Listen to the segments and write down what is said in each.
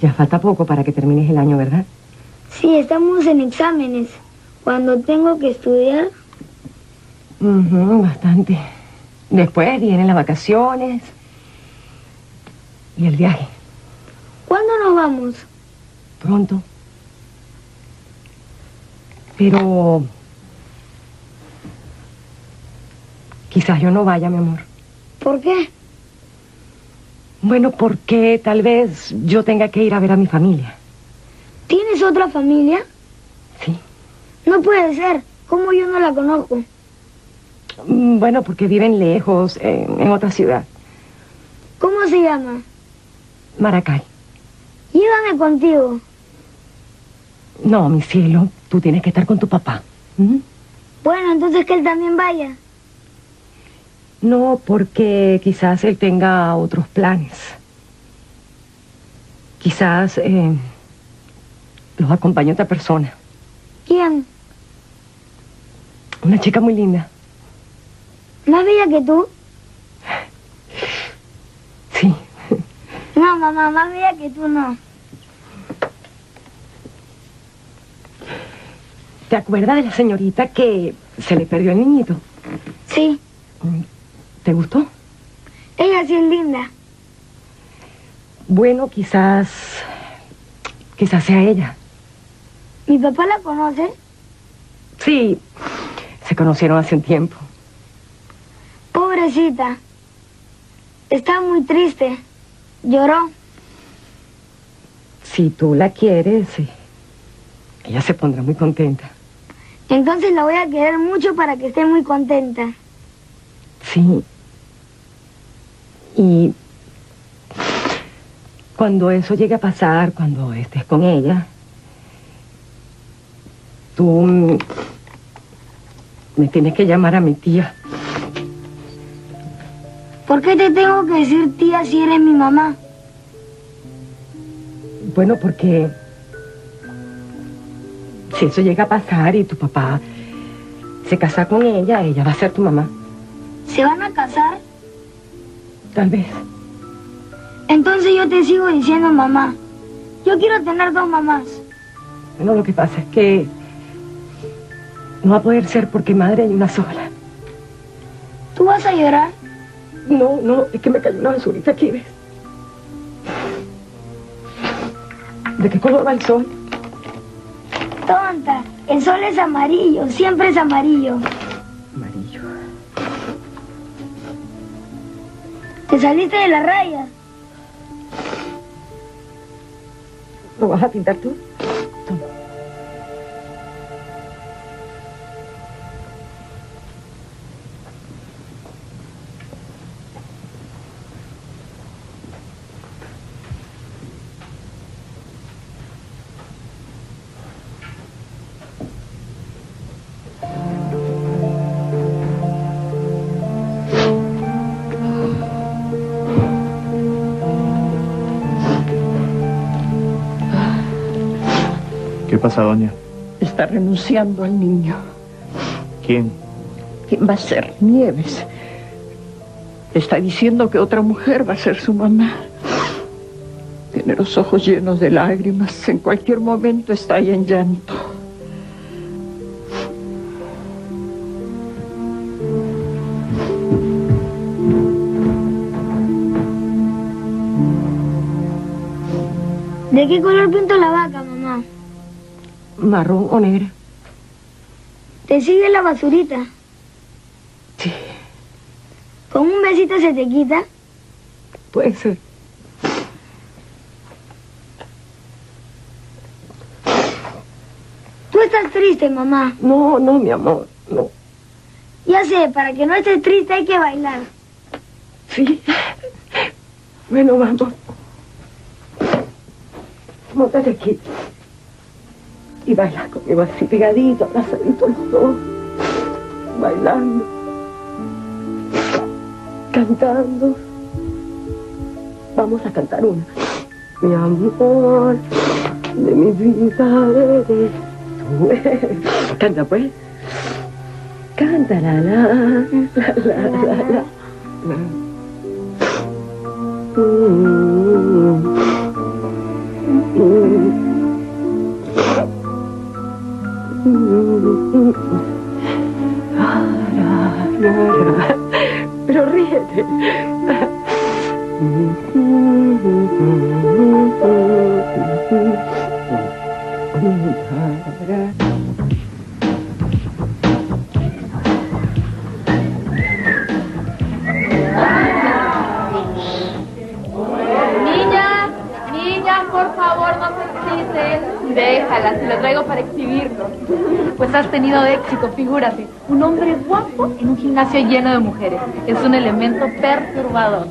Ya falta poco para que termines el año, ¿verdad? Sí, estamos en exámenes. Cuando tengo que estudiar... Bastante. Después vienen las vacaciones y el viaje. ¿Cuándo nos vamos? Pronto. Pero... Quizás yo no vaya, mi amor. ¿Por qué? Bueno, porque tal vez yo tenga que ir a ver a mi familia. ¿Tienes otra familia? Sí. No puede ser. ¿Cómo yo no la conozco? Mm, Bueno, porque viven lejos, en, en otra ciudad. ¿Cómo se llama? Maracay. Llévame contigo. No, mi cielo, tú tienes que estar con tu papá. ¿Mm? Bueno, entonces que él también vaya. No, porque quizás él tenga otros planes. Quizás eh, los acompañe otra persona. ¿Quién? Una chica muy linda. ¿Más bella que tú? Sí. No, mamá, más bella que tú no. ¿Te acuerdas de la señorita que se le perdió el niñito? Sí, Mm, ¿Te gustó? ella sí es linda. Bueno, quizás... Quizás sea ella. ¿Mi papá la conoce? Sí, se conocieron hace un tiempo. Pobrecita. Está muy triste. Lloró. Si tú la quieres, sí. ella se pondrá muy contenta. Entonces la voy a querer mucho para que esté muy contenta. Sí. Y cuando eso llegue a pasar, cuando estés con ella, tú me tienes que llamar a mi tía. ¿Por qué te tengo que decir tía si eres mi mamá? Bueno, porque si eso llega a pasar y tu papá se casa con ella, ella va a ser tu mamá. ¿Se van a casar? Tal vez. Entonces yo te sigo diciendo mamá. Yo quiero tener dos mamás. Bueno, lo que pasa es que no va a poder ser porque madre hay una sola. ¿Tú vas a llorar? No, no, es que me cayó una basurita aquí, ¿ves? ¿De qué color va el sol? Tonta, el sol es amarillo, siempre es amarillo. Amarillo. Te saliste de la raya. ¿Lo vas a pintar tú? Pasa, doña? Está renunciando al niño. ¿Quién? ¿Quién va a ser? Nieves. Está diciendo que otra mujer va a ser su mamá. Tiene los ojos llenos de lágrimas. En cualquier momento está ahí en llanto. ¿De qué color pinto la vaca? ¿Marrón o negra? ¿Te sigue la basurita? Sí, ¿Con un besito se te quita? puede ser. Tú estás triste, mamá. No, no, mi amor, no. Ya sé, para que no estés triste hay que bailar. Sí. Bueno, vamos. Móntate aquí. Y baila conmigo así pegadito, abrazadito los dos. Bailando. Cantando. Vamos a cantar una. Mi amor, de mi vida eres. Canta pues. Canta la la, la la la la. la. Mm. Pero ríete. Mm-hmm. Por favor, no se exciten. Déjala, se lo traigo para exhibirlo. Pues has tenido éxito, figúrate. Un hombre guapo en un gimnasio lleno de mujeres. Es un elemento perturbador.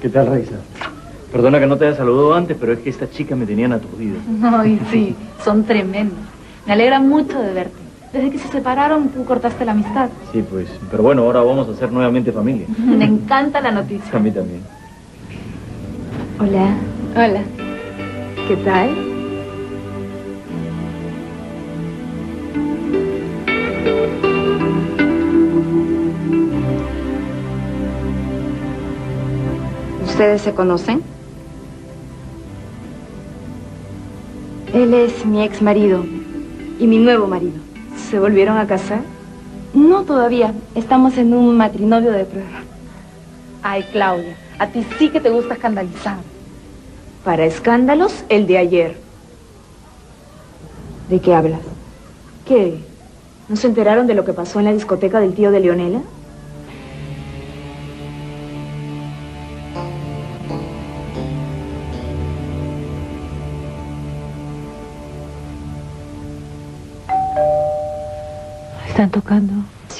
¿Qué tal, Raiza? Perdona que no te haya saludado antes, pero es que esta chica me tenían aturdido. Ay, sí, son tremendos. Me alegra mucho de verte. Desde que se separaron, tú cortaste la amistad. Sí, pues. Pero bueno, ahora vamos a ser nuevamente familia. Me encanta la noticia. A mí también. Hola. Hola. ¿Qué tal? ¿Ustedes se conocen? Él es mi ex marido y mi nuevo marido. ¿Se volvieron a casar? No todavía. Estamos en un matrimonio de prueba. Ay, Claudia, a ti sí que te gusta escandalizar. Para escándalos, el de ayer. ¿De qué hablas? ¿Qué? ¿No se enteraron de lo que pasó en la discoteca del tío de Leonela?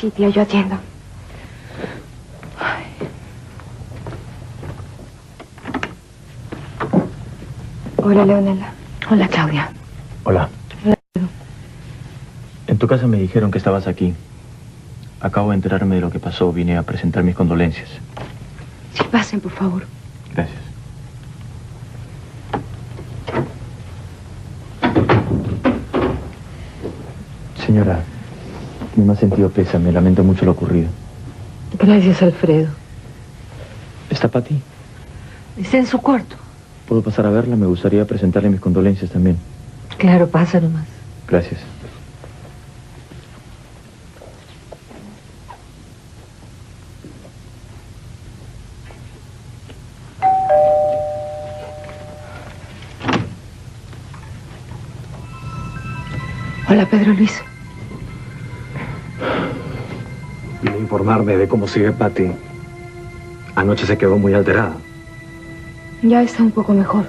Tocando? Sí, tía, yo atiendo. Hola, Leonela. Hola, Claudia. Hola. En tu casa me dijeron que estabas aquí. Acabo de enterarme de lo que pasó. Vine a presentar mis condolencias. Sí, pasen, por favor. Gracias. Señora, mi más sentido pésame. Lamento mucho lo ocurrido. Gracias, Alfredo. ¿Está Pati? Está en su cuarto. ¿Puedo pasar a verla? Me gustaría presentarle mis condolencias también. Claro, pasa nomás. Gracias. Hola, Pedro Luis. Informarme de cómo sigue Patty. Anoche se quedó muy alterada. Ya está un poco mejor.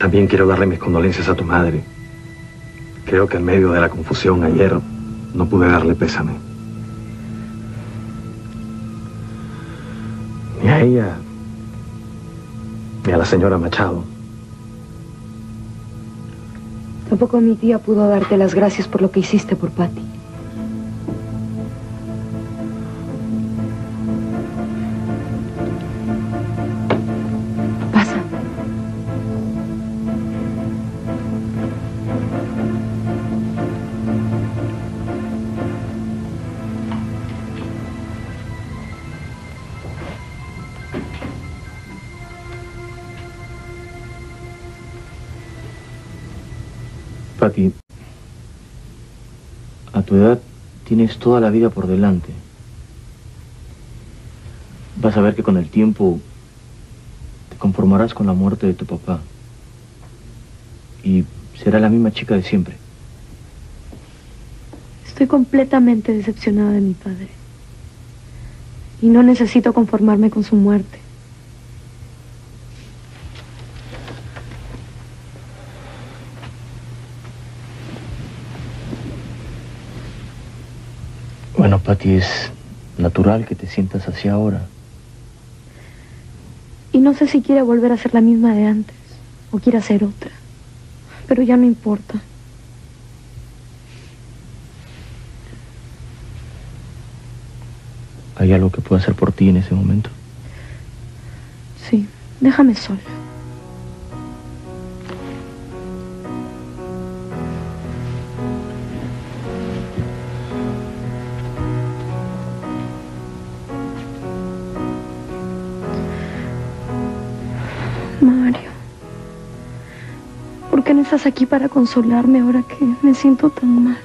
También quiero darle mis condolencias a tu madre. Creo que en medio de la confusión ayer no pude darle pésame. Ni a ella, ni a la señora Machado. Tampoco mi tía pudo darte las gracias por lo que hiciste por Patty. Pati, a tu edad tienes toda la vida por delante. Vas a ver que con el tiempo te conformarás con la muerte de tu papá. Y será la misma chica de siempre. Estoy completamente decepcionada de mi padre. Y no necesito conformarme con su muerte. Pati, es natural que te sientas así ahora. Y no sé si quiere volver a ser la misma de antes o quiere hacer otra. Pero ya no importa. ¿Hay algo que pueda hacer por ti en ese momento? Sí, déjame sola. Mario, ¿por qué no estás aquí para consolarme ahora que me siento tan mal.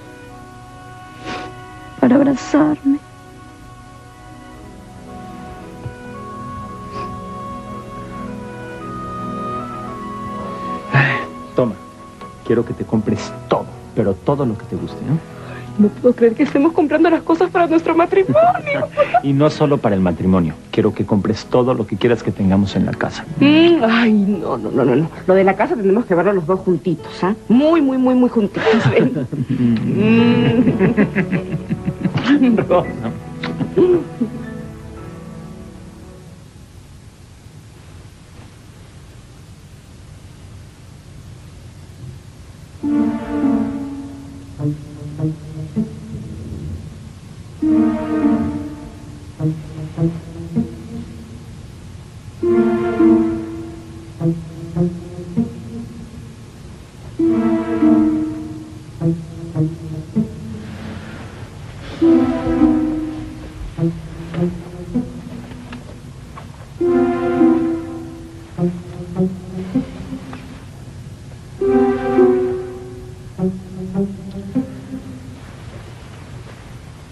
Para abrazarme. Toma, quiero que te compres todo, pero todo lo que te guste, ¿no? No puedo creer que estemos comprando las cosas para nuestro matrimonio. Y no solo para el matrimonio, quiero que compres todo lo que quieras que tengamos en la casa. Mm, ay, no, no, no, no, no. Lo de la casa tenemos que verlo los dos juntitos, ¿ah? Muy, muy, muy, muy juntitos. ven. Mm. Rosa.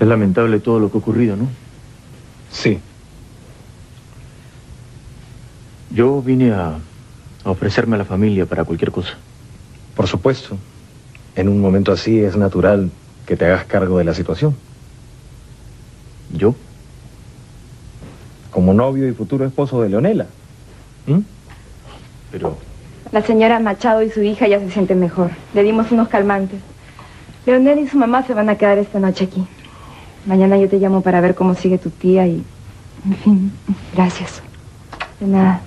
Es lamentable todo lo que ha ocurrido, ¿no? Sí. Yo vine a, a ofrecerme a la familia para cualquier cosa. Por supuesto. En un momento así es natural que te hagas cargo de la situación. ¿Yo? Como novio y futuro esposo de Leonela. ¿Mm? Pero... La señora Machado y su hija ya se sienten mejor. Le dimos unos calmantes. Leonel y su mamá se van a quedar esta noche aquí. Mañana yo te llamo para ver cómo sigue tu tía y... En fin, gracias. De nada.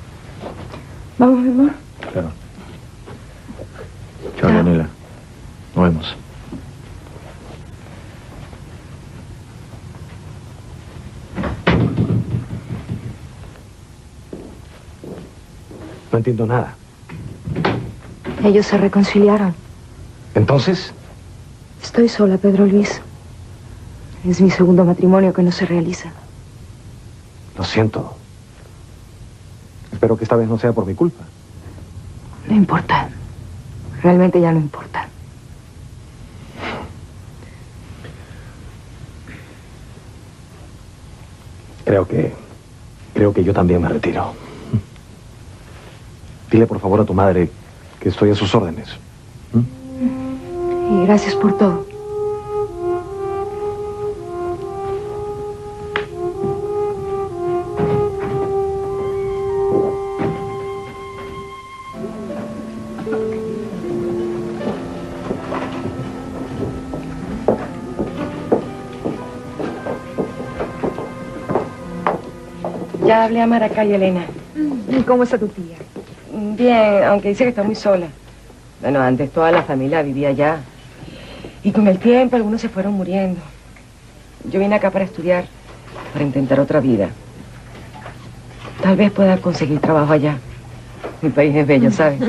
Vamos, mi amor. Claro. Chao, Leonela. Nos vemos. No entiendo nada. Ellos se reconciliaron. Entonces, Estoy sola, Pedro Luis. Es mi segundo matrimonio que no se realiza. lo siento. Espero que esta vez no sea por mi culpa. No importa. Realmente ya no importa. Creo que... Creo que yo también me retiro. Dile por favor a tu madre que estoy a sus órdenes. Y gracias por todo. Hablé a Maracay, Elena. ¿Y cómo está tu tía? Bien, aunque dice que está muy sola. Bueno, antes toda la familia vivía allá. Y con el tiempo algunos se fueron muriendo. Yo vine acá para estudiar, para intentar otra vida. Tal vez pueda conseguir trabajo allá. Mi país es bello, ¿sabes?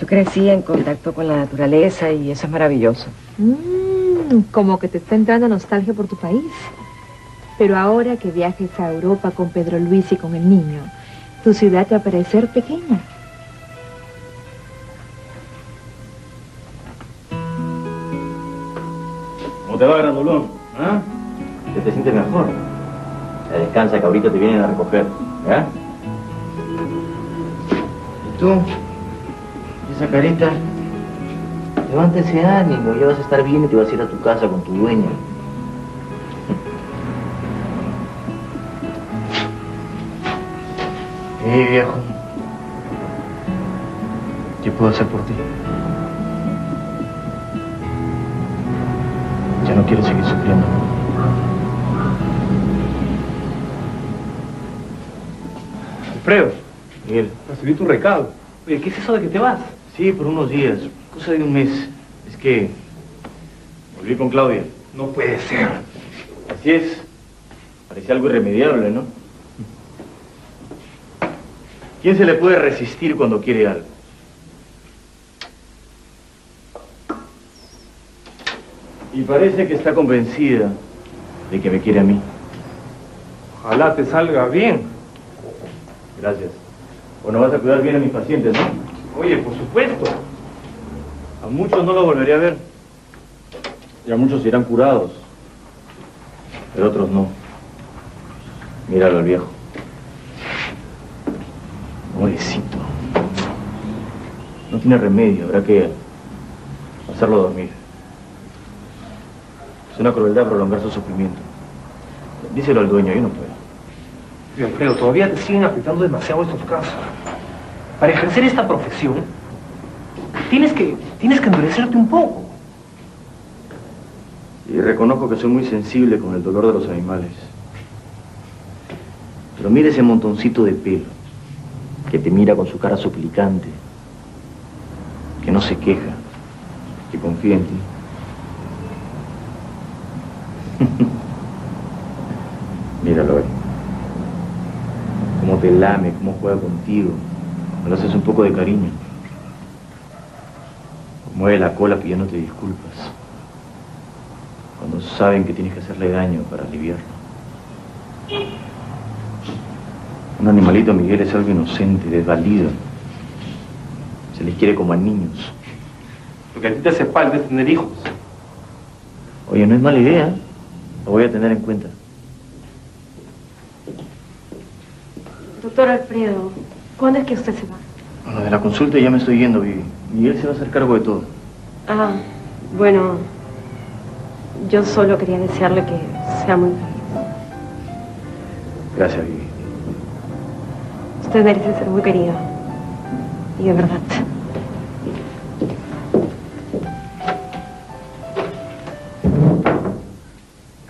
Yo crecí en contacto con la naturaleza y eso es maravilloso. Mm, como que te está entrando nostalgia por tu país. Pero ahora que viajes a Europa con Pedro Luis y con el niño, tu ciudad te va a parecer pequeña. ¿Cómo te va, grandulón? ¿Ah? ¿Ya te sientes mejor? Ya descansa que ahorita te vienen a recoger. ¿Ya? ¿Y tú? ¿Y esa carita? Levántese ánimo, ya vas a estar bien y te vas a ir a tu casa con tu dueña. Eh, viejo. ¿Qué puedo hacer por ti? Ya no quiero seguir sufriendo. Alfredo, Miguel. recibí tu recado. Oye, ¿qué es eso de que te vas? Sí, por unos días, cosa de un mes. Es que volví con Claudia. No puede ser. Así es. Parecía algo irremediable, ¿no? ¿Quién se le puede resistir cuando quiere algo? Y parece que está convencida de que me quiere a mí. Ojalá te salga bien. Gracias. Bueno, vas a cuidar bien a mis pacientes, ¿no? Oye, por supuesto. A muchos no lo volveré a ver. Y a muchos irán curados. Pero otros no. Míralo al viejo. Pobrecito. No tiene remedio, habrá que hacerlo dormir. Es una crueldad prolongar su sufrimiento. Díselo al dueño, yo no puedo. Alfredo, todavía te siguen afectando demasiado estos casos. Para ejercer esta profesión, tienes que, tienes que endurecerte un poco. Y reconozco que soy muy sensible con el dolor de los animales. Pero mira ese montoncito de pelo, que te mira con su cara suplicante, que no se queja, que confía en ti. Míralo. Cómo te lame, cómo juega contigo. Cuando haces un poco de cariño. Mueve la cola pidiendo te disculpas. Cuando saben que tienes que hacerle daño para aliviarlo. Un animalito, Miguel, es algo inocente, desvalido. Se les quiere como a niños. Porque a ti te hace falta tener hijos. Oye, no es mala idea. Lo voy a tener en cuenta. Doctor Alfredo, ¿cuándo es que usted se va? Bueno, de la consulta ya me estoy yendo, Vivi. Miguel se va a hacer cargo de todo. Ah, bueno, yo solo quería desearle que sea muy feliz. Gracias, Vivi. Usted merece ser muy querida. Y de verdad.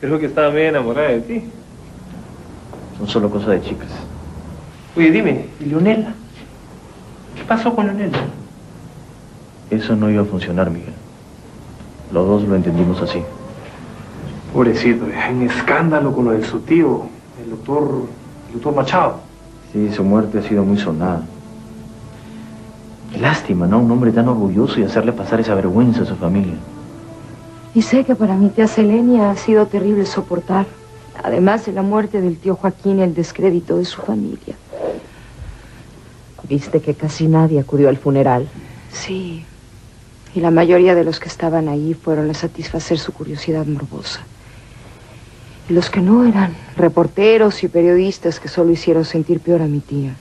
Creo que estaba medio enamorada de ti. Son solo cosas de chicas. Oye, dime, ¿y Leonela? ¿Qué pasó con Leonela? Eso no iba a funcionar, Miguel. Los dos lo entendimos así. Pobrecito, hay un escándalo con lo de su tío, el doctor, el doctor Machado. Sí, su muerte ha sido muy sonada. Qué lástima, ¿no? Un hombre tan orgulloso y hacerle pasar esa vergüenza a su familia. Y sé que para mi tía Selenia ha sido terrible soportar. Además de la muerte del tío Joaquín, el descrédito de su familia. Viste que casi nadie acudió al funeral. Sí. Y la mayoría de los que estaban ahí fueron a satisfacer su curiosidad morbosa. Y los que no eran reporteros y periodistas que solo hicieron sentir peor a mi tía.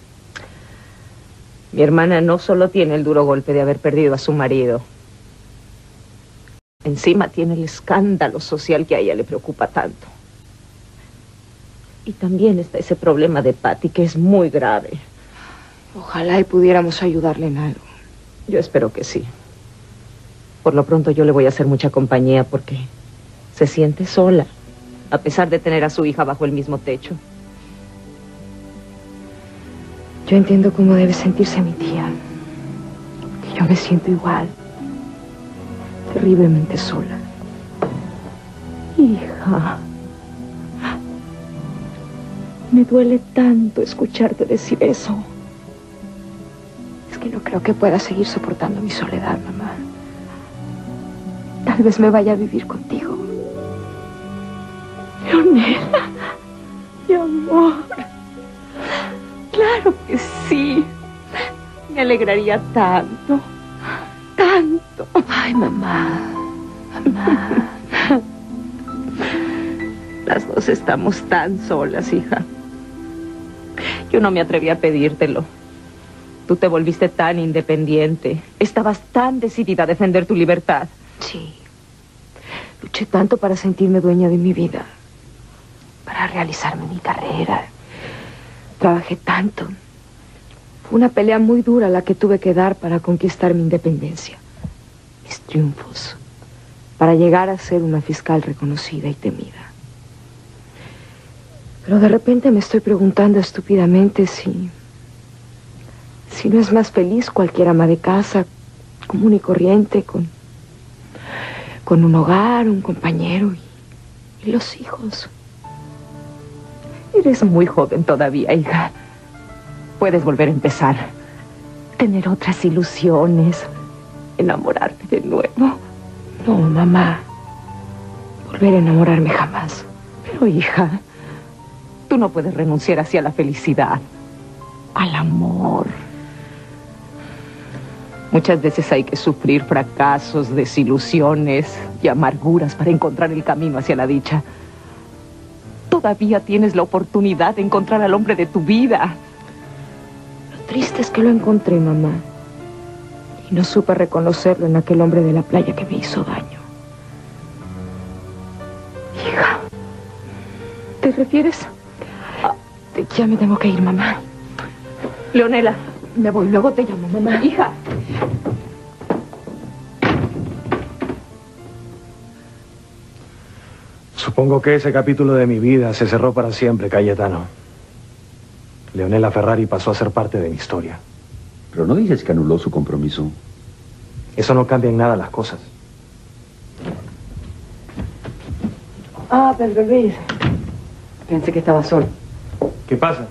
Mi hermana no solo tiene el duro golpe de haber perdido a su marido. Encima tiene el escándalo social que a ella le preocupa tanto. Y también está ese problema de Patty que es muy grave. Ojalá y pudiéramos ayudarle en algo. Yo espero que sí. Por lo pronto yo le voy a hacer mucha compañía porque se siente sola, a pesar de tener a su hija bajo el mismo techo. Yo entiendo cómo debe sentirse mi tía. Que yo me siento igual. Terriblemente sola. Hija, me duele tanto escucharte decir eso. Es que no creo que pueda seguir soportando mi soledad, mamá. Tal vez me vaya a vivir contigo. Leonela, mi amor. Claro que sí. Me alegraría tanto. Tanto. Ay, mamá. Mamá. Las dos estamos tan solas, hija. Yo no me atreví a pedírtelo. Tú te volviste tan independiente. Estabas tan decidida a defender tu libertad. Sí. Luché tanto para sentirme dueña de mi vida. Para realizarme mi carrera. Trabajé tanto. Fue una pelea muy dura la que tuve que dar para conquistar mi independencia. Mis triunfos. Para llegar a ser una fiscal reconocida y temida. Pero de repente me estoy preguntando estúpidamente si... Si no es más feliz cualquier ama de casa, común y corriente, con... Con un hogar, un compañero y, y los hijos. Eres muy joven todavía, hija. Puedes volver a empezar. Tener otras ilusiones. Enamorarte de nuevo. No, mamá. Volver a enamorarme jamás. Pero, hija, tú no puedes renunciar hacia la felicidad. Al amor. Muchas veces hay que sufrir fracasos, desilusiones y amarguras para encontrar el camino hacia la dicha. Todavía tienes la oportunidad de encontrar al hombre de tu vida. Lo triste es que lo encontré, mamá. Y no supe reconocerlo en aquel hombre de la playa que me hizo daño. Hija, ¿te refieres? a- Ya me tengo que ir, mamá. Leonela, me voy, luego te llamo, mamá. Hija. Supongo que ese capítulo de mi vida se cerró para siempre, Cayetano. Leonela Ferrari pasó a ser parte de mi historia. Pero no dices que anuló su compromiso. Eso no cambia en nada las cosas. Ah, Pedro Luis. Pensé que estaba solo. ¿Qué pasa?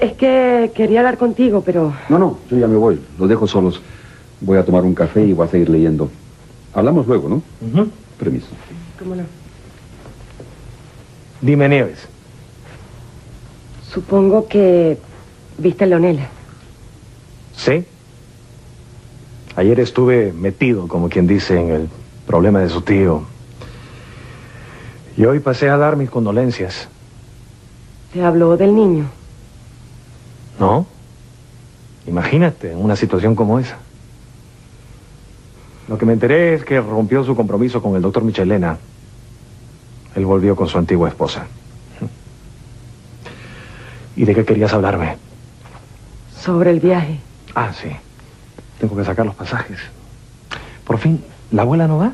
Es que quería hablar contigo, pero No, no, yo ya me voy. Los dejo solos. Voy a tomar un café y voy a seguir leyendo. Hablamos luego, ¿no? Permiso. ¿cómo no? Dime, Nieves. Supongo que viste a Leonela. ¿Sí? Ayer estuve metido, como quien dice, en el problema de su tío. Y hoy pasé a dar mis condolencias. Te habló del niño. ¿No? Imagínate, en una situación como esa. Lo que me enteré es que rompió su compromiso con el doctor Michelena. Él volvió con su antigua esposa. ¿Y de qué querías hablarme? Sobre el viaje. Ah, sí. Tengo que sacar los pasajes. Por fin, ¿la abuela no va?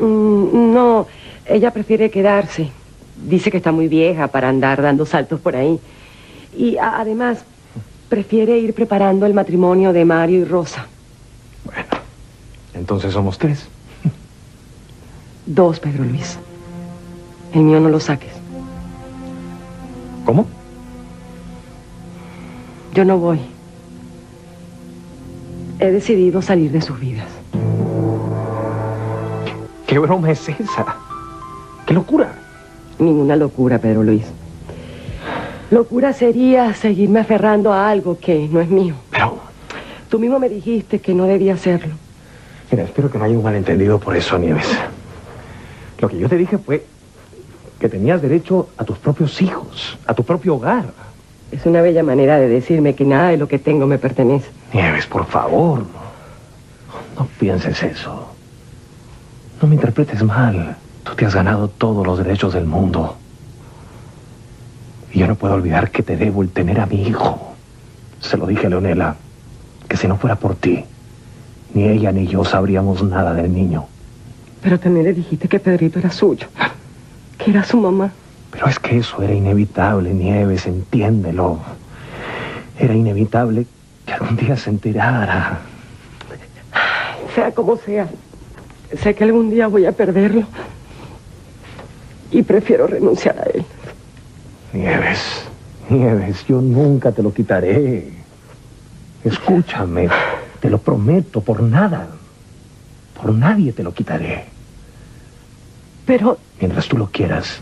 Mm, no, ella prefiere quedarse. Dice que está muy vieja para andar dando saltos por ahí. Y además, prefiere ir preparando el matrimonio de Mario y Rosa. Entonces somos tres. Dos, Pedro Luis. El mío no lo saques. ¿Cómo? Yo no voy. He decidido salir de sus vidas. ¿Qué broma es esa? ¡Qué locura! Ninguna locura, Pedro Luis. Locura sería seguirme aferrando a algo que no es mío. Pero... Tú mismo me dijiste que no debía hacerlo. Mira, espero que no haya un malentendido por eso, Nieves. Lo que yo te dije fue que tenías derecho a tus propios hijos, a tu propio hogar. Es una bella manera de decirme que nada de lo que tengo me pertenece. Nieves, por favor. No pienses eso. No me interpretes mal. Tú te has ganado todos los derechos del mundo. Y yo no puedo olvidar que te debo el tener a mi hijo. Se lo dije a Leonela, que si no fuera por ti, ni ella ni yo sabríamos nada del niño. Pero también le dijiste que Pedrito era suyo, que era su mamá. Pero es que eso era inevitable, Nieves, entiéndelo. Era inevitable que algún día se enterara. Sea como sea, sé que algún día voy a perderlo. Y prefiero renunciar a él. Nieves, Nieves, yo nunca te lo quitaré. Escúchame, te lo prometo, por nada. Por nadie te lo quitaré. Pero Mientras tú lo quieras,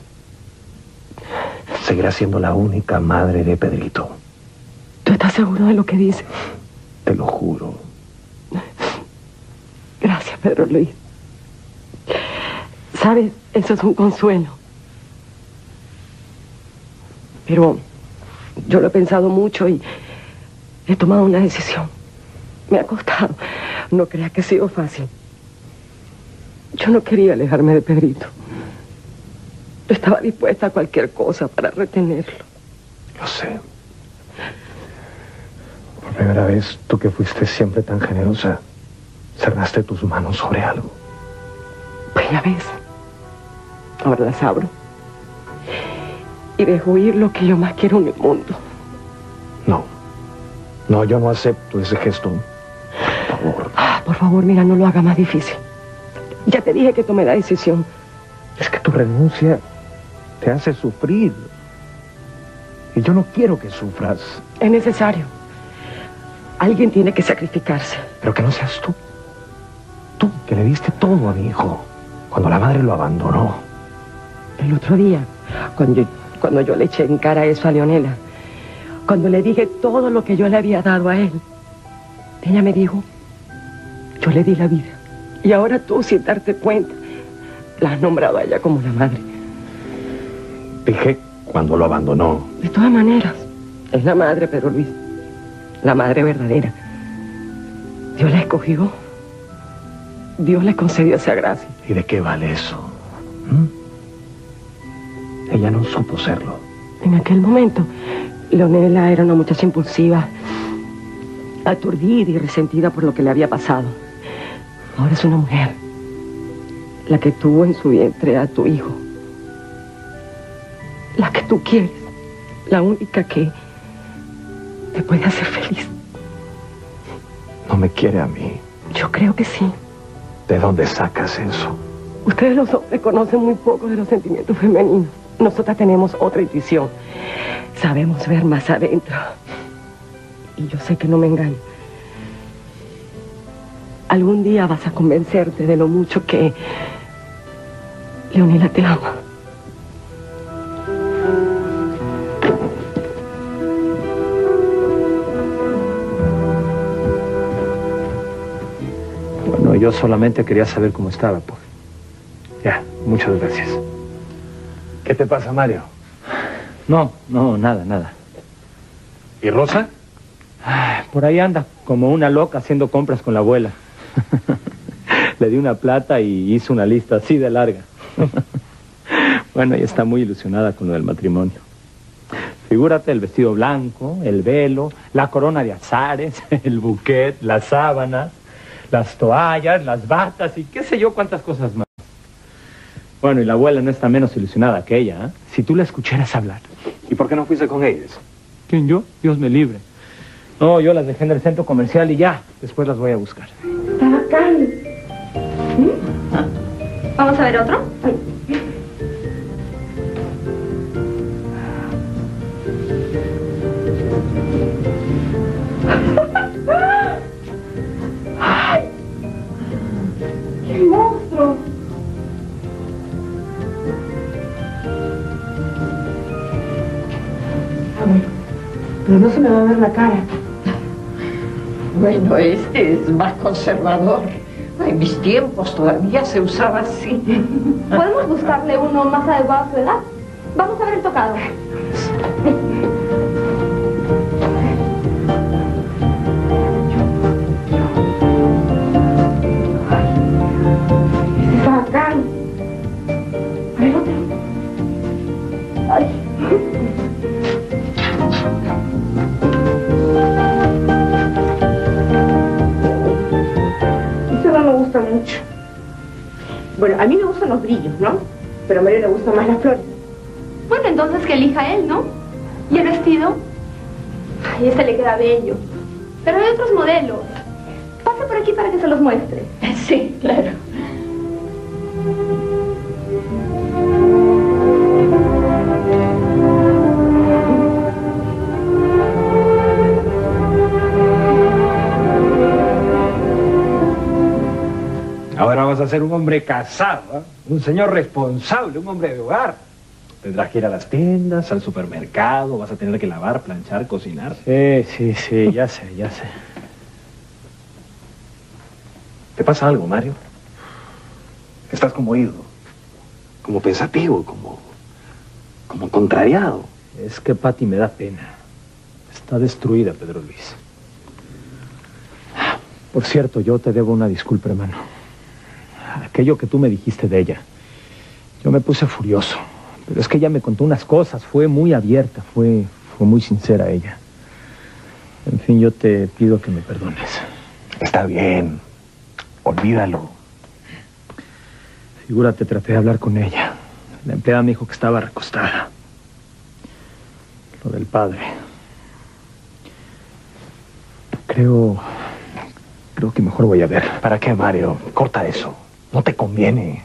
seguirás siendo la única madre de Pedrito. ¿tú estás seguro de lo que dices? Te lo juro. Gracias, Pedro Luis. Sabes, eso es un consuelo. Pero yo lo he pensado mucho y he tomado una decisión. Me ha costado. No creas que ha sido fácil. Yo no quería alejarme de Pedrito. Yo estaba dispuesta a cualquier cosa para retenerlo. Lo sé. Por primera vez, tú que fuiste siempre tan generosa, cerraste tus manos sobre algo. Pues ya ves. Ahora las abro. Y dejo ir lo que yo más quiero en el mundo. No. No, yo no acepto ese gesto. Por favor. Ah, por favor, mira, no lo haga más difícil. Ya te dije que tomé la decisión. Es que tu renuncia te hace sufrir. Y yo no quiero que sufras. Es necesario. Alguien tiene que sacrificarse. Pero que no seas tú. Tú, que le diste todo a mi hijo. Cuando la madre lo abandonó. El otro día, cuando yo, cuando yo le eché en cara eso a Leonela, cuando le dije todo lo que yo le había dado a él, ella me dijo Yo le di la vida. Y ahora tú, sin darte cuenta, la has nombrado a ella como la madre. Dije cuando lo abandonó. De todas maneras, es la madre, Pedro Luis. La madre verdadera. Dios la escogió. Dios le concedió esa gracia. ¿Y de qué vale eso? ¿Mm? Ella no supo serlo. En aquel momento, Leonela era una muchacha impulsiva, aturdida y resentida por lo que le había pasado. Ahora es una mujer, la que tuvo en su vientre a tu hijo. La que tú quieres, la única que te puede hacer feliz. No me quiere a mí. Yo creo que sí. ¿De dónde sacas eso? Ustedes los hombres conocen muy poco de los sentimientos femeninos. Nosotras tenemos otra intuición. Sabemos ver más adentro. Y yo sé que no me engaño. Algún día vas a convencerte de lo mucho que Leonela te ama. Bueno, yo solamente quería saber cómo estaba, pues. Ya, muchas gracias. ¿Qué te pasa, Mario? No, no, nada, nada. ¿Y Rosa? Por ahí anda, como una loca haciendo compras con la abuela. Le di una plata y hizo una lista así de larga. bueno, ella está muy ilusionada con lo del matrimonio. Figúrate el vestido blanco, el velo, la corona de azares, el buquet, las sábanas, las toallas, las batas y qué sé yo cuántas cosas más. Bueno, y la abuela no está menos ilusionada que ella, ¿eh? Si tú la escucharas hablar. ¿Y por qué no fuiste con ellos? ¿Quién yo? Dios me libre. No, yo las dejé en el centro comercial y ya, después las voy a buscar. Bacán. ¿Vamos a ver otro? ¡Qué monstruo! Pero no se me va a ver la cara. Bueno, este es más conservador. En mis tiempos todavía se usaba así. ¿Podemos buscarle uno más adecuado a su edad? Vamos a ver el tocado. A mí me gustan los brillos, ¿no? Pero a Mario le gustan más las flores. Bueno, entonces que elija él, ¿no? ¿Y el vestido? Ay, este le queda bello. Pero hay otros modelos. Pase por aquí para que se los muestre. Sí, claro. A ser un hombre casado, ¿ah? un señor responsable, un hombre de hogar. Tendrás que ir a las tiendas, al supermercado, vas a tener que lavar, planchar, cocinar. Sí, sí, sí, ya sé, ya sé. ¿Te pasa algo, Mario? Estás como ido, como pensativo, como, como contrariado. Es que Patty me da pena. Está destruida, Pedro Luis. Por cierto, yo te debo una disculpa, hermano. Aquello que tú me dijiste de ella. Yo me puse furioso. Pero es que ella me contó unas cosas. Fue muy abierta, fue, fue muy sincera ella. En fin, yo te pido que me perdones. Está bien, olvídalo. Figúrate, traté de hablar con ella. La empleada me dijo que estaba recostada. Lo del padre. Creo. Creo que mejor voy a ver. ¿Para qué, Mario? Corta eso. No te conviene.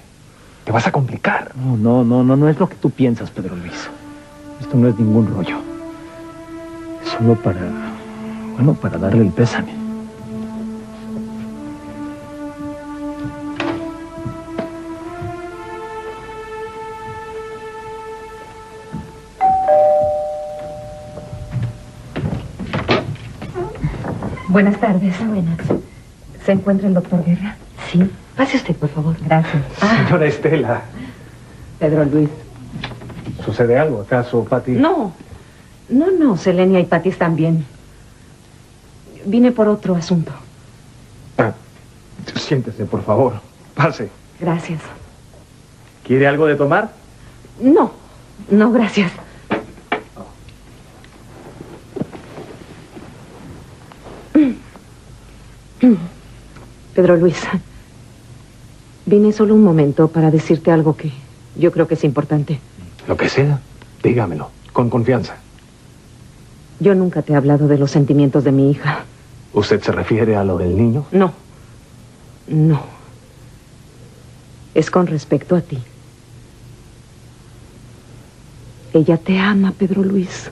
Te vas a complicar. No, no, no, no, no es lo que tú piensas, Pedro Luis. Esto no es ningún rollo. Es solo para. Bueno, para darle el pésame. Buenas tardes. Buenas. ¿Se encuentra el doctor Guerra? Sí. Pase usted, por favor. Gracias. Señora Estela, Pedro Luis. ¿sucede algo acaso, Pati? No. No, no, Selenia y Pati están bien. Vine por otro asunto. Ah, siéntese, por favor. Pase. Gracias. ¿Quiere algo de tomar? No, no, gracias. Pedro Luis, vine solo un momento para decirte algo que yo creo que es importante. Lo que sea, dígamelo, con confianza. Yo nunca te he hablado de los sentimientos de mi hija. ¿Usted se refiere a lo del niño? No, no. Es con respecto a ti. Ella te ama, Pedro Luis.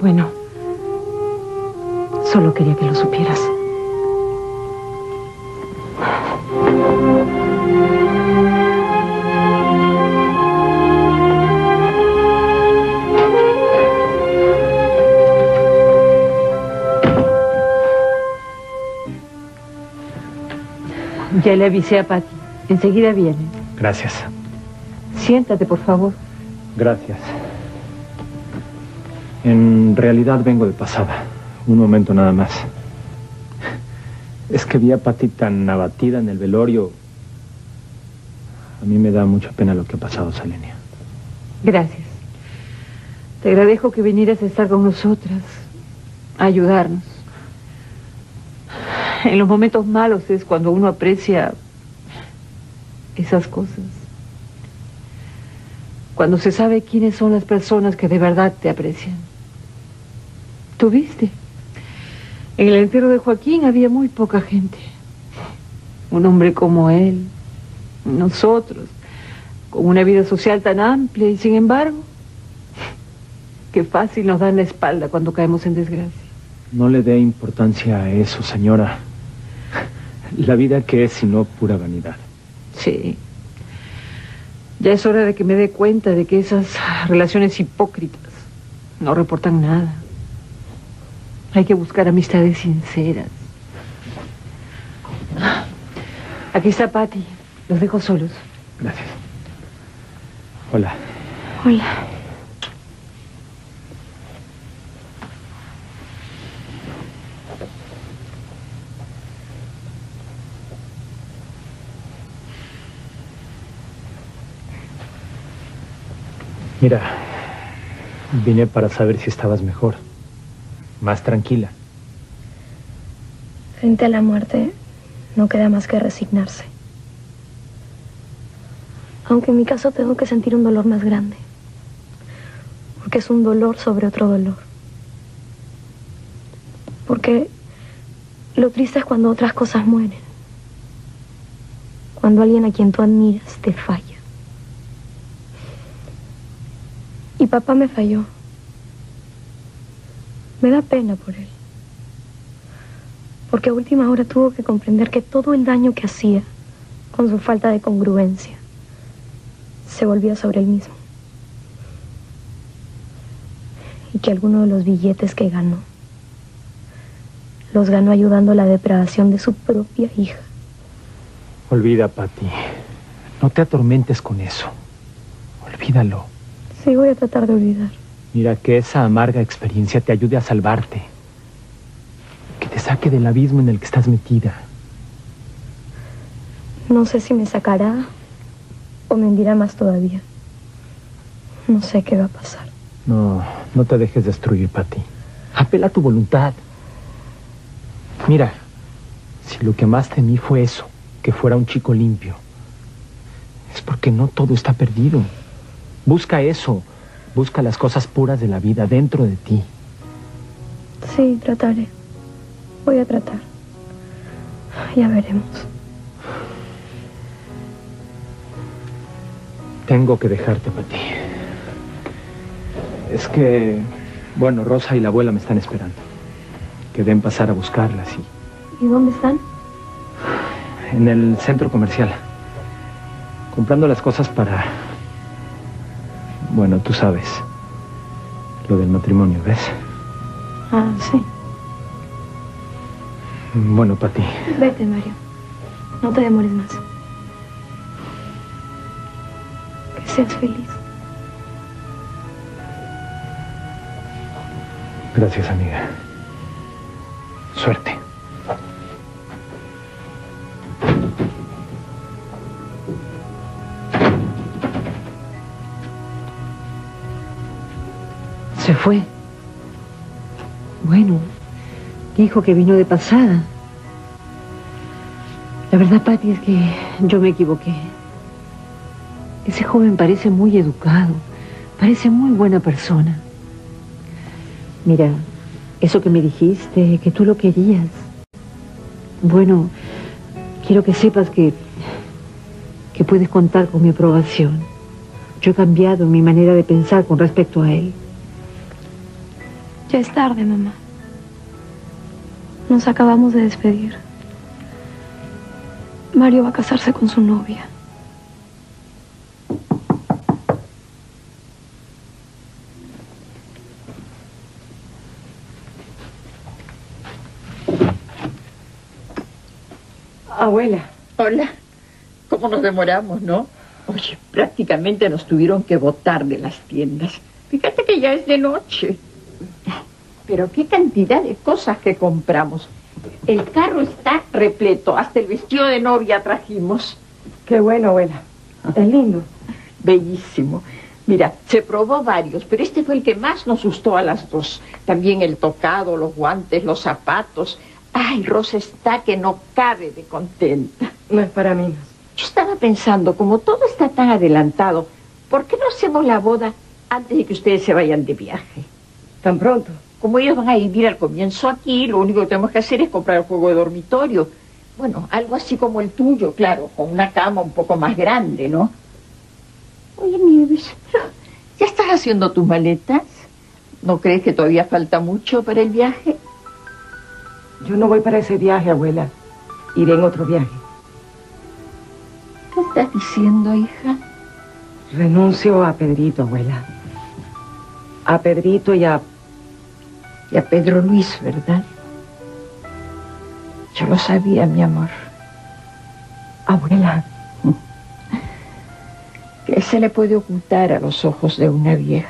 Bueno, solo quería que lo supieras. Ya le avisé a Patty. Enseguida viene. Gracias. Siéntate, por favor. Gracias. En realidad vengo de pasada. Un momento nada más. Es que vi a Pati tan abatida en el velorio. A mí me da mucha pena lo que ha pasado, Selenia. Gracias. Te agradezco que vinieras a estar con nosotras, a ayudarnos. En los momentos malos es cuando uno aprecia esas cosas. Cuando se sabe quiénes son las personas que de verdad te aprecian. ¿Tú viste? En el entierro de Joaquín había muy poca gente. Un hombre como él, nosotros, con una vida social tan amplia y sin embargo, qué fácil nos dan la espalda cuando caemos en desgracia. No le dé importancia a eso, señora. La vida que es sino pura vanidad. Sí. Ya es hora de que me dé cuenta de que esas relaciones hipócritas no reportan nada. Hay que buscar amistades sinceras. Aquí está Patty. Los dejo solos. Gracias. Hola. Hola. Mira, vine para saber si estabas mejor, más tranquila. Frente a la muerte, no queda más que resignarse. Aunque en mi caso tengo que sentir un dolor más grande. Porque es un dolor sobre otro dolor. Porque lo triste es cuando otras cosas mueren. Cuando alguien a quien tú admiras te falla. Y papá me falló. Me da pena por él. Porque a última hora tuvo que comprender que todo el daño que hacía, con su falta de congruencia, se volvía sobre él mismo. Y que alguno de los billetes que ganó, los ganó ayudando a la depravación de su propia hija. Olvida, Patty. No te atormentes con eso. Olvídalo. Sí, voy a tratar de olvidar. Mira, que esa amarga experiencia te ayude a salvarte. Que te saque del abismo en el que estás metida. No sé si me sacará o me hundirá más todavía. No sé qué va a pasar. No, no te dejes destruir, Patty. Apela a tu voluntad. Mira, si lo que más temí fue eso, que fuera un chico limpio, es porque no todo está perdido. Busca eso. Busca las cosas puras de la vida dentro de ti. Sí, trataré. Voy a tratar. Ya veremos. Tengo que dejarte, Pati. Es que, bueno, Rosa y la abuela me están esperando. Que den pasar a buscarlas y... ¿Y dónde están? En el centro comercial. Comprando las cosas para... Bueno, tú sabes. lo del matrimonio, ¿ves? Ah, sí. Bueno, Pati, Vete, Mario. No te demores más. Que seas feliz. gracias, amiga. Suerte. Se fue. Bueno, dijo que vino de pasada. La verdad, Pati, es que yo me equivoqué. Ese joven parece muy educado, parece muy buena persona. Mira, eso que me dijiste, que tú lo querías. Bueno, quiero que sepas que, que puedes contar con mi aprobación. Yo he cambiado mi manera de pensar con respecto a él. Ya es tarde, mamá. Nos acabamos de despedir. Mario va a casarse con su novia. Abuela. Hola. ¿Cómo nos demoramos, no? Oye, prácticamente nos tuvieron que botar de las tiendas. Fíjate que ya es de noche. Pero qué cantidad de cosas que compramos. El carro está repleto. Hasta el vestido de novia trajimos. Qué bueno, abuela. Es lindo. Bellísimo. Mira, se probó varios, pero este fue el que más nos gustó a las dos. También el tocado, los guantes, los zapatos. Ay, Rosa está que no cabe de contenta. No es para mí. Yo estaba pensando, como todo está tan adelantado, ¿por qué no hacemos la boda antes de que ustedes se vayan de viaje? ¿Tan pronto? Como ellos van a vivir al comienzo aquí, lo único que tenemos que hacer es comprar el juego de dormitorio. Bueno, algo así como el tuyo, claro, con una cama un poco más grande, ¿no? Oye, Nieves, pero ¿ya estás haciendo tus maletas? ¿No crees que todavía falta mucho para el viaje? Yo no voy para ese viaje, abuela. Iré en otro viaje. ¿Qué estás diciendo, hija? Renuncio a Pedrito, abuela. A Pedrito y a... Y a Pedro Luis, ¿verdad? Yo lo sabía, mi amor. Abuela. ¿Qué se le puede ocultar a los ojos de una vieja?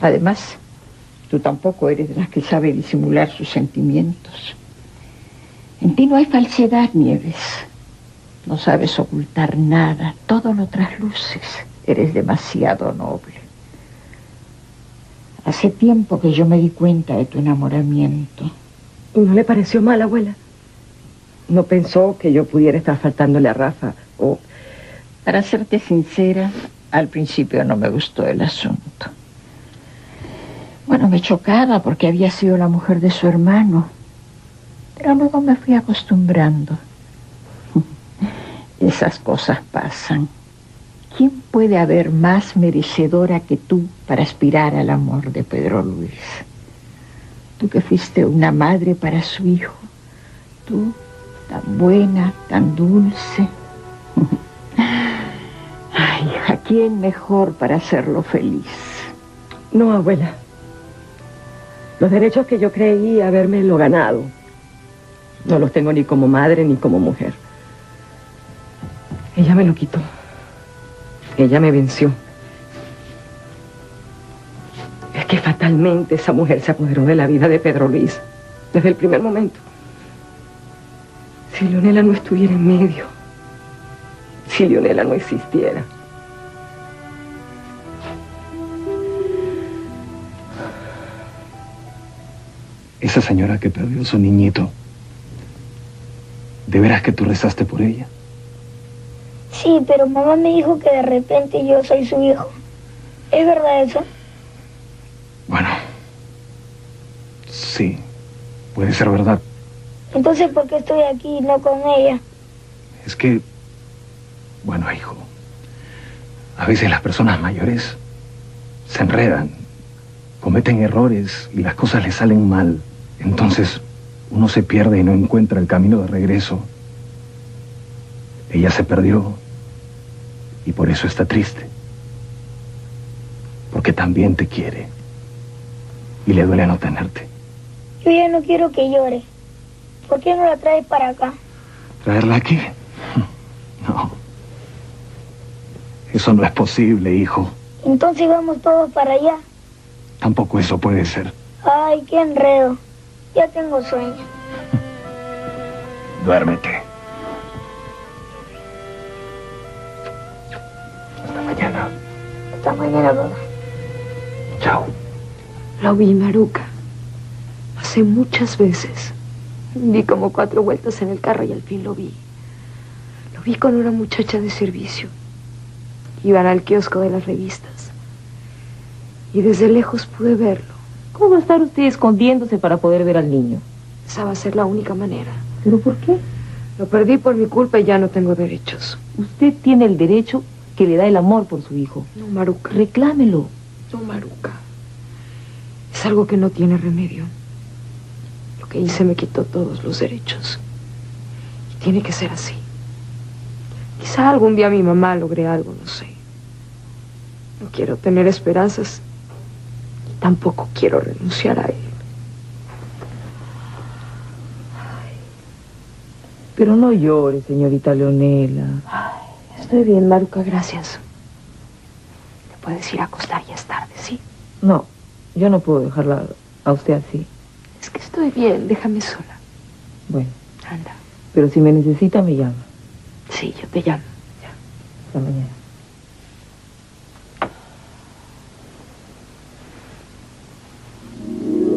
Además, tú tampoco eres de las que sabe disimular sus sentimientos. En ti no hay falsedad, Nieves. No sabes ocultar nada, todo lo trasluces. Eres demasiado noble. Hace tiempo que yo me di cuenta de tu enamoramiento. ¿No le pareció mal, abuela? ¿No pensó que yo pudiera estar faltándole a Rafa? O, para serte sincera, al principio no me gustó el asunto. Bueno, me chocaba porque había sido la mujer de su hermano. Pero luego me fui acostumbrando. Esas cosas pasan. ¿Quién puede haber más merecedora que tú para aspirar al amor de Pedro Luis? Tú que fuiste una madre para su hijo. Tú, tan buena, tan dulce. Ay, ¿a quién mejor para hacerlo feliz? No, abuela. Los derechos que yo creí haberme lo ganado, no los tengo ni como madre ni como mujer. Ella me lo quitó. Ella me venció. Es que fatalmente esa mujer se apoderó de la vida de Pedro Luis, desde el primer momento. Si Leonela no estuviera en medio, si Leonela no existiera. Esa señora que perdió su niñito, ¿de veras que tú rezaste por ella? Sí, pero mamá me dijo que de repente yo soy su hijo. ¿Es verdad eso? Bueno, sí, puede ser verdad. Entonces, ¿por qué estoy aquí y no con ella? Es que, bueno, hijo, a veces las personas mayores se enredan, cometen errores y las cosas les salen mal. Entonces uno se pierde y no encuentra el camino de regreso. Ella se perdió y por eso está triste. porque también te quiere. Y le duele no tenerte. Yo ya no quiero que llore. ¿Por qué no la traes para acá? ¿Traerla aquí? No. Eso no es posible, hijo. Entonces vamos todos para allá. Tampoco eso puede ser. Ay, qué enredo. Ya tengo sueño. Duérmete. Mañana, papá. Chao. Lo vi, Maruca. Pasé muchas veces. Di como cuatro vueltas en el carro y al fin lo vi. Lo vi con una muchacha de servicio. Iban al kiosco de las revistas. Y desde lejos pude verlo. ¿Cómo va a estar usted escondiéndose para poder ver al niño? Esa va a ser la única manera. ¿Pero por qué? Lo perdí por mi culpa y ya no tengo derechos. Usted tiene el derecho que le da el amor por su hijo. No, Maruca. Reclámelo. No, Maruca. Es algo que no tiene remedio. Lo que hice me quitó todos los derechos. Y tiene que ser así. Quizá algún día mi mamá logre algo, no sé. No quiero tener esperanzas. Y tampoco quiero renunciar a él. Pero no llore, señorita Leonela. Estoy bien, Maruca, gracias. Te puedes ir a acostar, ya es tarde, ¿sí? No, yo no puedo dejarla a usted así. Es que estoy bien, déjame sola. Bueno, Anda. pero si me necesita, me llama. Sí, yo te llamo. Hasta mañana.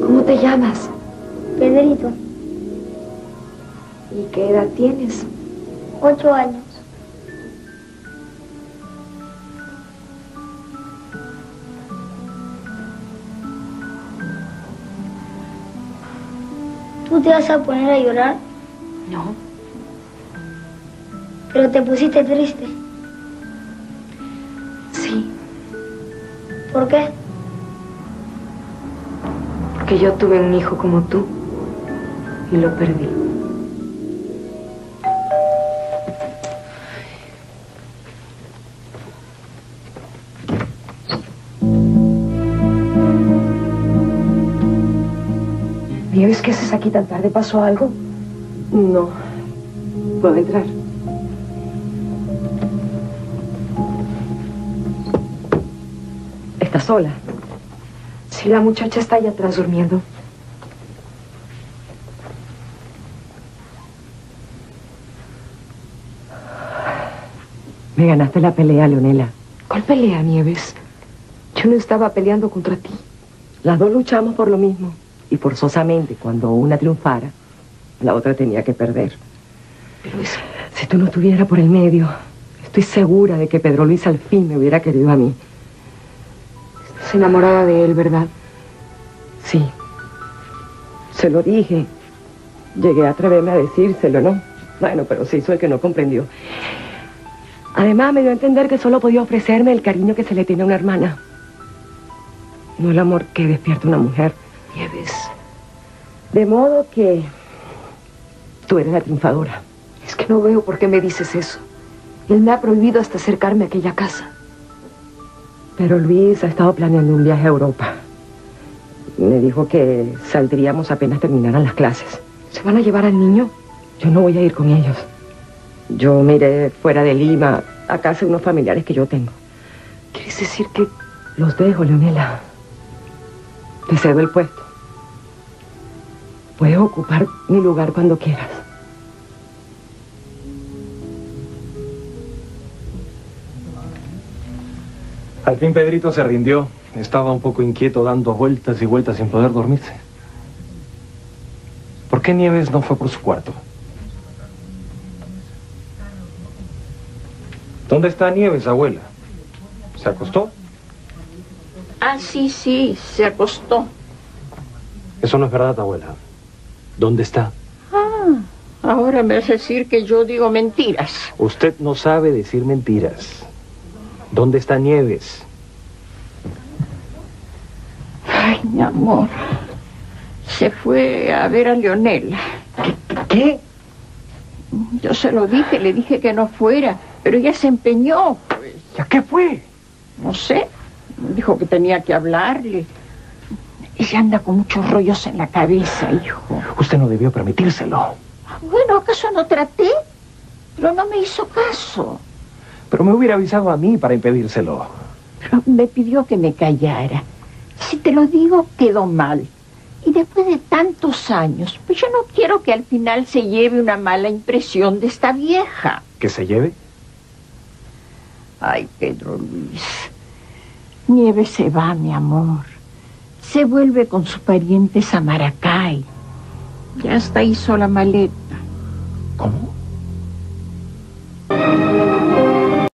¿Cómo te llamas? Pedrito, ¿Y qué edad tienes? ocho años. ¿Tú te vas a poner a llorar? No. Pero te pusiste triste. Sí, ¿Por qué? porque yo tuve un hijo como tú y lo perdí. Nieves, ¿qué haces aquí tan tarde? ¿Pasó algo? No. ¿Puedo entrar? ¿Estás sola? Sí, la muchacha está allá atrás durmiendo. Me ganaste la pelea, Leonela. ¿Cuál pelea, Nieves? Yo no estaba peleando contra ti. Las dos luchamos por lo mismo. Y forzosamente, cuando una triunfara, la otra tenía que perder. Pero eso... Si tú no estuvieras por el medio, estoy segura de que Pedro Luis al fin me hubiera querido a mí. Se enamoraba de él, ¿verdad? Sí. Se lo dije. Llegué a atreverme a decírselo, ¿no? Bueno, pero se hizo el que no comprendió. Además, me dio a entender que solo podía ofrecerme el cariño que se le tiene a una hermana. No el amor que despierta una mujer. Nieves, De modo que tú eres la triunfadora. es que no veo por qué me dices eso. Él me ha prohibido hasta acercarme a aquella casa. Pero Luis ha estado planeando un viaje a Europa. Me dijo que saldríamos apenas terminaran las clases. ¿Se van a llevar al niño? Yo no voy a ir con ellos. Yo me iré fuera de Lima, a casa de unos familiares que yo tengo. ¿Quieres decir que Los dejo, Leonela. Te cedo el puesto. Puedes ocupar mi lugar cuando quieras. Al fin Pedrito se rindió. Estaba un poco inquieto dando vueltas y vueltas sin poder dormirse. ¿Por qué Nieves no fue por su cuarto? ¿Dónde está Nieves, abuela? ¿Se acostó? Ah, sí, sí, se acostó. Eso no es verdad, abuela. ¿Dónde está? Ah, ahora me vas a decir que yo digo mentiras. Usted no sabe decir mentiras. ¿Dónde está Nieves? Ay, mi amor. Se fue a ver a Leonela. ¿Qué? Yo se lo dije, le dije que no fuera, pero ella se empeñó. Pues, ¿Ya qué fue? no sé, Dijo que tenía que hablarle. Ella anda con muchos rollos en la cabeza, hijo. Usted no debió permitírselo. Bueno, ¿acaso no traté? Pero no me hizo caso. Pero me hubiera avisado a mí para impedírselo. Pero me pidió que me callara. Si te lo digo, quedó mal. Y después de tantos años, pues yo no quiero que al final se lleve una mala impresión de esta vieja. ¿Que se lleve? Ay, Pedro Luis. Nieve se va, mi amor se vuelve con sus parientes a Maracay. Ya hasta hizo la maleta. ¿Cómo?